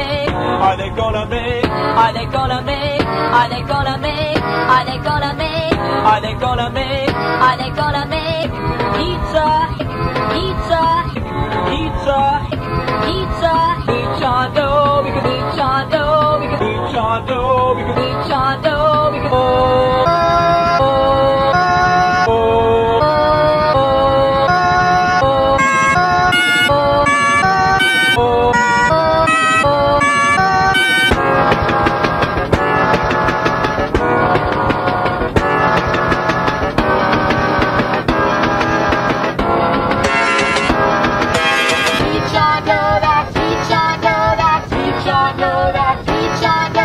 Make? Are they gonna make? Are they gonna make? Are they gonna make? Are they gonna make? Are they gonna make? Are they gonna make pizza? Pizza? Pizza? Pizza? Peach on dough, peach on dough,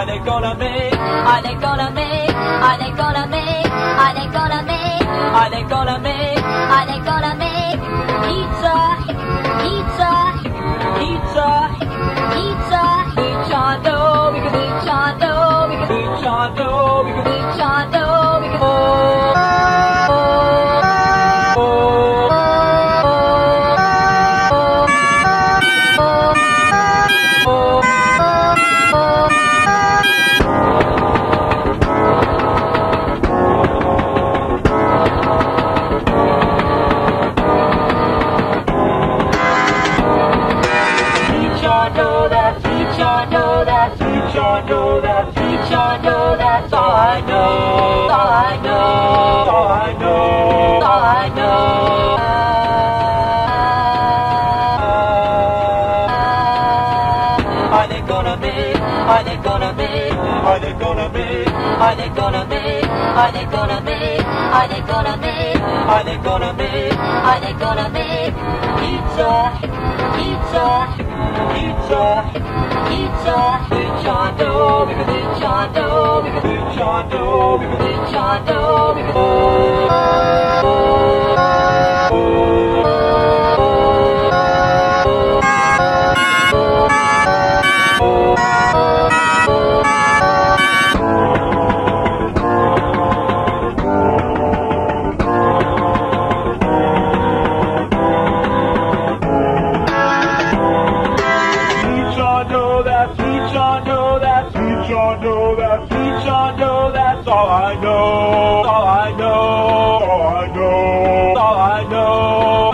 Are they gonna make? Are they gonna make? Are they gonna make? Are they gonna make? Are they gonna make? That's peach on dough, that's all I know. All I know. All I know. All I know. Are they gonna make? Are they gonna make? Are they gonna make? Are they gonna make? Are they gonna make? Are they gonna make? Are they gonna make? Are they gonna make pizza? Pizza? Pizza? Oh, that's peach on dough, that's all I know. All I know. All I know. All I know.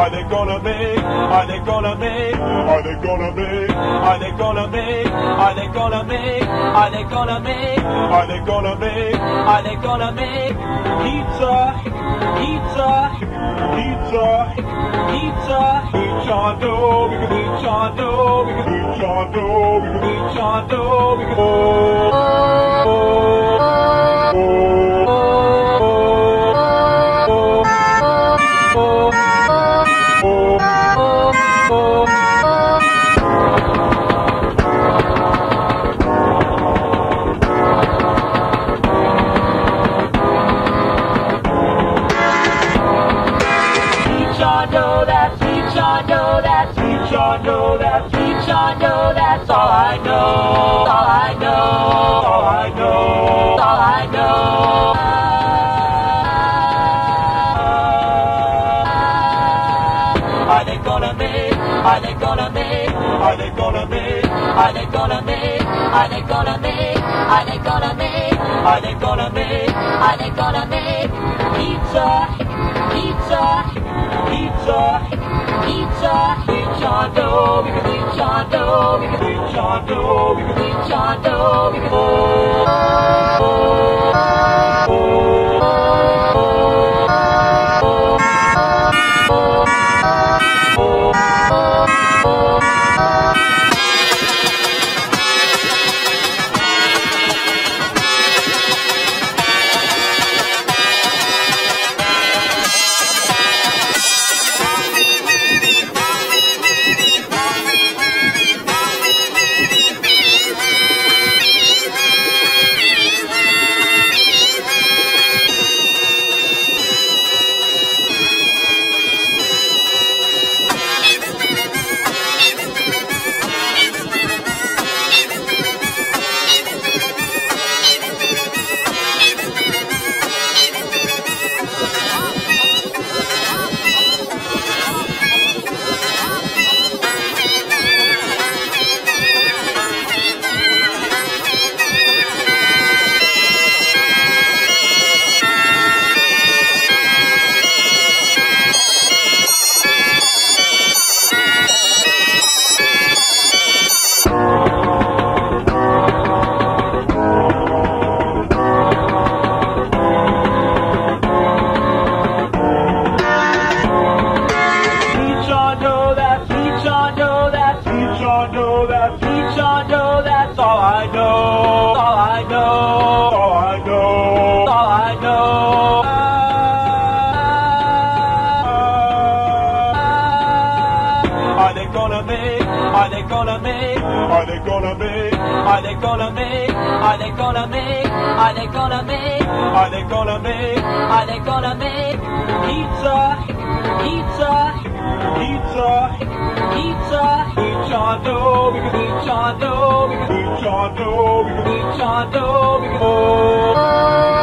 Are they gonna make? Are they gonna make? Are they gonna make? Are they gonna make? Are they gonna make? Are they gonna make? Are they gonna make? Are they gonna make pizza? Pizza? Pizza? Pizza? On dough, we can on dough, we can on dough, we can on dough, we can. Oh, oh, oh, know that's each I know that's all I know. All I know. All I know. All I know. Are they gonna make? Are they gonna make? Are they gonna make? Are they gonna make? Are they gonna make? Are they gonna make? Are they gonna make? Are they gonna make pizza? Pizza? pizza, pizza, pizza dough, we can pizza dough, we can dough, we can dough, we can gonna make? Are they gonna make? Are they gonna make? Are they gonna make? Are they gonna make pizza? Pizza? Pizza? Pizza? Pizza dough, we can pizza dough, we can pizza dough, we can pizza dough, we can oh, oh.